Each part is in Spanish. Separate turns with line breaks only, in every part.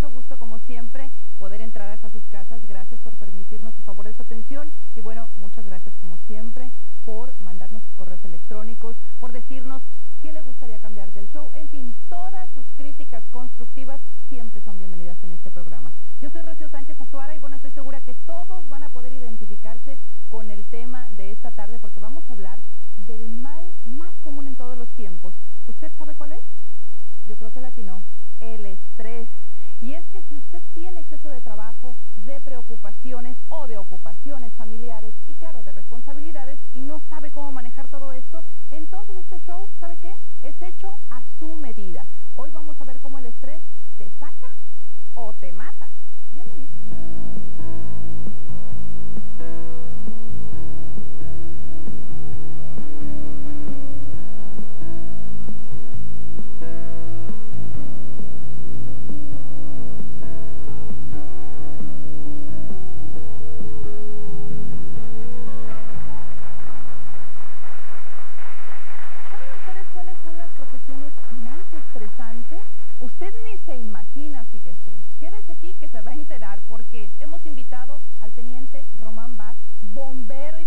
mucho gusto, como siempre, poder entrar hasta sus casas. Gracias por permitirnos, por favor, esta atención. Y bueno, muchas gracias, como siempre, por mandarnos sus correos electrónicos, por decirnos qué le gustaría cambiar del show. En fin, todas sus críticas constructivas siempre son bienvenidas en este programa. Yo soy Rocío Sánchez Azuara y bueno, estoy segura que todos van a poder identificarse con el tema de esta tarde porque vamos a hablar del mal más común en todos los tiempos. ¿Usted sabe cuál es? Yo creo que latino, el estrés. Y es que si usted tiene exceso de trabajo, de preocupaciones o de ocupaciones familiares y claro, de responsabilidades y no sabe cómo manejar todo esto, entonces este show, ¿sabe qué? Es hecho a su medida. Bombero y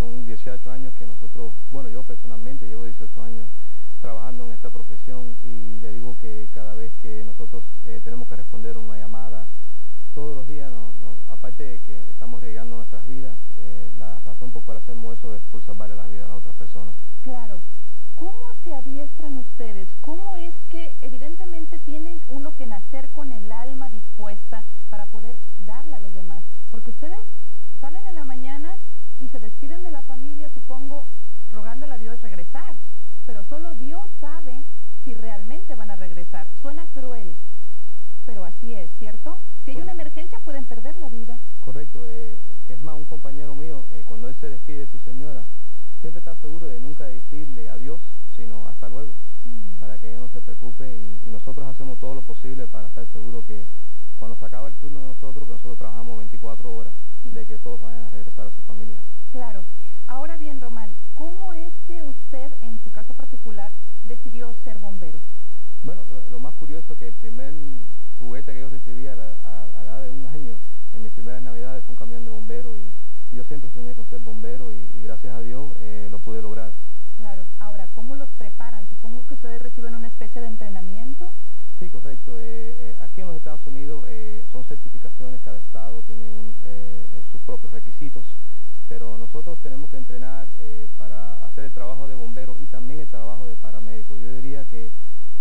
son 18 años que nosotros, bueno, yo personalmente llevo 18 años trabajando en esta profesión y le digo que cada vez que nosotros eh, tenemos que responder una llamada, todos los días, no- no- aparte de que estamos arriesgando nuestras vidas, eh, la razón por cual hacemos eso es por salvarle la vida a las otras personas.
Claro. ¿Cómo se adiestran ustedes? ¿Cómo es que evidentemente tienen uno que nacer con el alma dispuesta para poder darle a los demás? Porque ustedes salen en la mañana y se despiden de la familia, supongo, rogándole a Dios regresar. Pero solo Dios sabe si realmente van a regresar. Suena cruel, pero así es, ¿cierto? Si hay una emergencia pueden perder la vida.
Correcto, eh, que es más, un compañero mío, eh, cuando él se despide de su señora, siempre está seguro de nunca decirle adiós, sino hasta luego,
Mm.
para que ella no se preocupe y, y nosotros hacemos todo lo posible para estar seguros que cuando se acaba el turno de nosotros, que nosotros trabajamos 24 horas,
Sí.
de que todos vayan a regresar a su familia.
Claro. Ahora bien, Román, ¿cómo es que usted, en su caso particular, decidió ser bombero?
Bueno, lo, lo más curioso es que el primer juguete que yo recibí a la, a- a la edad de un año, en mis primeras navidades, fue un camión de bombero y yo siempre soñé con ser bombero y, y gracias a Dios eh, lo pude lograr.
Claro. Ahora, ¿cómo los preparan? Supongo que ustedes reciben una especie de entrenamiento.
Sí, correcto. Eh, eh, aquí en los Estados Unidos eh, son certificaciones, cada estado tiene un, sus propios requisitos, pero nosotros tenemos que entrenar para hacer el trabajo de bombero y también el trabajo de paramédico. Yo diría que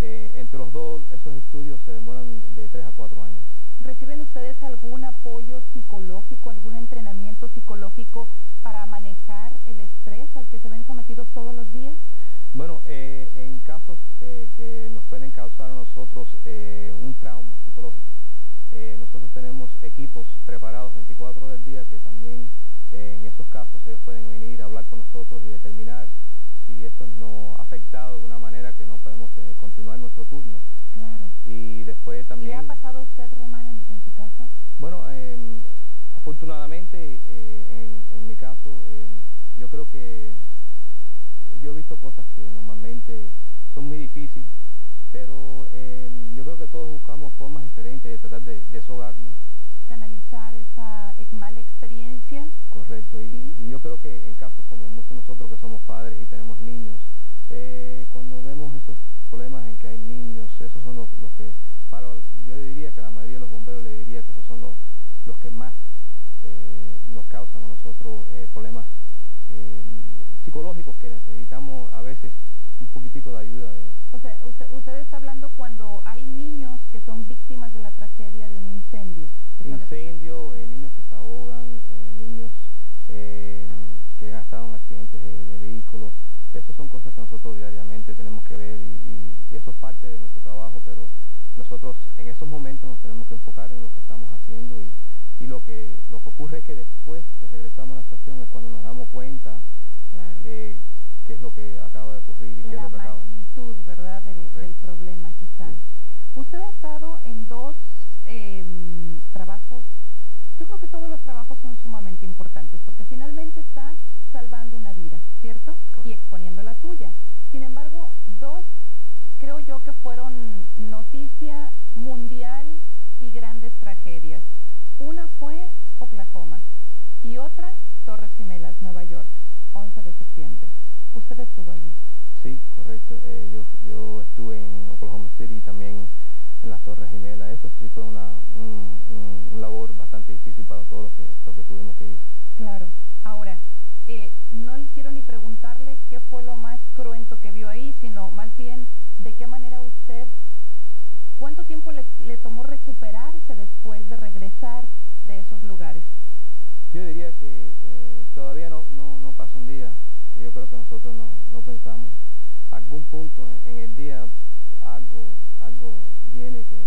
entre los dos esos estudios se demoran de 3 a 4 años.
¿Reciben ustedes algún apoyo psicológico, algún entrenamiento psicológico para manejar el estrés al que se ven sometidos todos los días?
Bueno, eh, en casos eh, que nos pueden causar a nosotros eh, un trauma psicológico, eh, nosotros tenemos equipos preparados 24 horas al día que también eh, en esos casos ellos pueden venir a hablar con nosotros y determinar si eso nos ha afectado de una manera que no podemos eh, continuar nuestro turno.
Claro.
Y después también...
¿Le ha pasado a usted, Román, en, en su caso?
Bueno, em, afortunadamente eh, en, en, mi caso, em, yo creo que yo he visto cosas que normalmente son muy difíciles, pero em, yo creo que todos buscamos formas diferentes de tratar de deshogarnos.
Canalizar esa mala experiencia.
Correcto, y,
¿Sí?
y yo creo que en casos como muchos nosotros que somos padres y tenemos niños, eh, cuando vemos esos problemas en que hay niños, esos son los, los que, para, yo diría que la mayoría de los bomberos le diría que esos son los, los que más eh, nos causan a nosotros eh, problemas eh, psicológicos que necesitamos a veces un poquitico de ayuda de
O sea, usted, usted está hablando cuando hay niños que son víctimas de la tragedia de un incendio. ¿Eso es lo que usted
incendio,
está
eh,
diciendo?
niños que se ahogan, eh, niños eh, que han estado en accidentes de, de vehículos. Esas son cosas que nosotros diariamente tenemos que ver y, y- y eso es parte de nuestro trabajo, pero nosotros en esos momentos nos tenemos que enfocar en lo que estamos haciendo y, y lo, que, lo que ocurre es que después que regresamos a la estación es cuando nos damos cuenta
Claro.
eh, qué es lo que acaba de ocurrir y qué es
la
lo que acaba
magnitud, ¿verdad?, del, del problema, quizás.
Sí.
Usted ha estado en dos em, trabajos, yo creo que todos los trabajos son sumamente importantes, porque finalmente está salvando una vida, ¿cierto? Y exponiendo la suya. Sin embargo, dos creo yo que fueron noticia mundial y grandes tragedias. Una fue Oklahoma y otra Torres Gemelas, Nueva York, 11 de septiembre. Usted estuvo allí.
Sí, correcto. Eh, yo, yo estuve en Oklahoma City y también en las Torres Gemelas. Eso sí fue una un, un- un labor bastante difícil para todos los que, los que tuvimos que ir.
Claro. Ahora, eh, no le quiero ni preguntarle qué fue lo más cruento que vio ahí, sino más bien de qué manera usted, cuánto tiempo le, le tomó recuperarse después de regresar de esos lugares.
Yo diría que eh, todavía no, no, no pasa un día que nosotros no, no pensamos. Algún punto en, el día algo, algo viene que,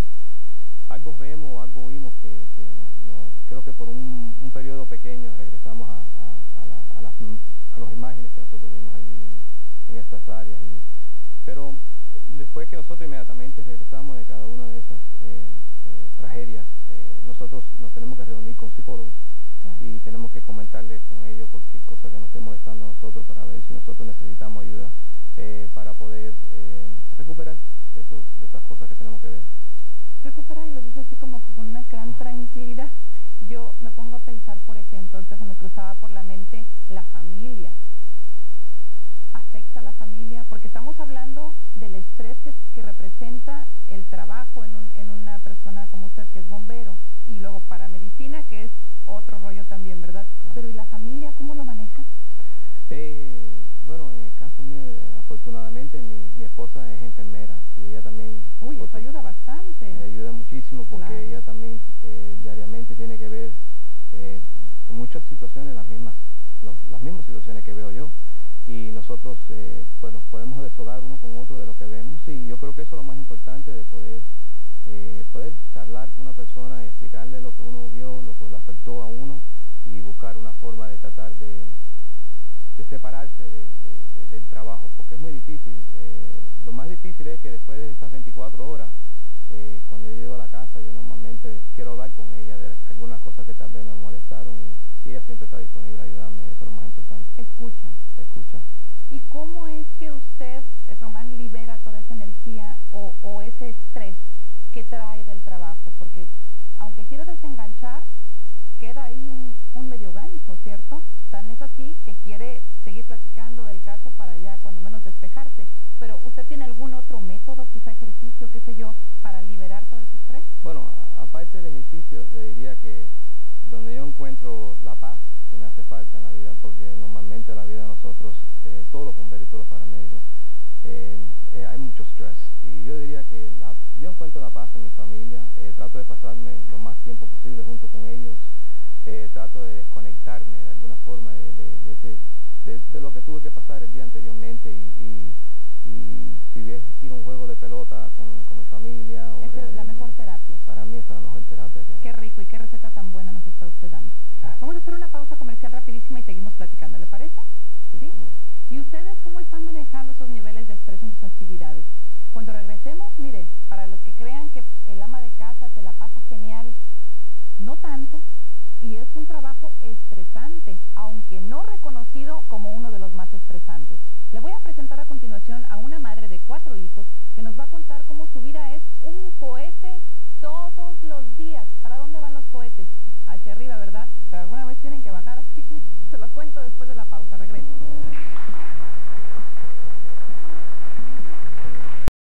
algo vemos, algo oímos que, que nos- creo que por un, periodo pequeño regresamos a, a, a, la- a las, a las imágenes que nosotros vimos allí en, en estas áreas. Y, pero después que nosotros inmediatamente regresamos de cada una de esas eh, eh, tragedias, eh, nosotros nos tenemos que reunir con psicólogos y tenemos que comentarle con ellos cualquier cosa que nos esté molestando a nosotros para ver si nosotros necesitamos ayuda eh, para poder eh, recuperar de, esos, esas cosas que tenemos que ver.
Recupera y lo dice así como con una gran tranquilidad. Yo me pongo a pensar, por ejemplo, ahorita se me cruzaba por la mente la familia. ¿Afecta a la familia? Porque estamos hablando del estrés que, que representa el trabajo en, un- en una persona como usted que es bombero y luego para medicina que es otro rollo también, ¿verdad?
Claro.
Pero ¿y la familia cómo lo maneja?
Eh, bueno, en el caso mío, eh, afortunadamente mi, mi esposa es enfermera y ella también...
Uy, eso ayuda bastante.
ayuda muchísimo porque
Claro.
ella también eh, diariamente tiene que ver en muchas situaciones las mismas los- las mismas situaciones que veo yo y nosotros pues nos podemos deshogar uno con otro de lo que vemos y yo creo que eso es lo más importante de poder poder charlar con una persona y explicarle lo que uno vio lo que lo afectó a uno y buscar una forma de tratar de, de separarse de- de- de- del trabajo, porque es muy difícil. Eh, lo más difícil es que después de esas 24 horas, eh, cuando yo llego a la casa, yo normalmente quiero hablar con ella de algunas cosas que tal vez me molestaron y, y ella siempre está disponible a ayudarme, eso es lo más importante.
Escucha.
Escucha.
¿Y cómo es que usted, Román, libera toda esa energía o, o ese estrés que trae del trabajo? Porque aunque quiere desenganchar, queda ahí un, un medio gancho, ¿cierto? Tan es así que quiere seguir platicando del caso para ya cuando menos despejarse. Pero ¿usted tiene algún otro método, quizá ejercicio, qué sé yo, para liberar todo ese estrés?
Bueno, a- aparte del ejercicio, le diría que donde yo encuentro la paz que me hace falta en la vida, porque normalmente en la vida de nosotros, eh, todos los bomberos y todos los paramédicos, eh, eh, hay mucho stress. Y yo diría que la- yo encuentro la paz en mi familia, trato de pasarme lo más tiempo posible junto con ellos, eh, trato de desconectarme de alguna forma de, de- de ese- de- de lo que tuve que pasar el día anteriormente y, y- y si es ir a un juego de pelota con, con mi familia. O
Esa es la
reunirme.
mejor terapia.
Para mí esa es la mejor terapia que hay.
Qué rico y qué receta tan buena nos está usted dando. Vamos a hacer una pausa comercial rapidísima y seguimos platicando. ¿le parece?
Sí.
¿Y ustedes cómo están manejando esos niveles de estrés en sus actividades? Cuando regresemos, mire, para los que crean que el ama de casa se la pasa genial, no tanto, y es un trabajo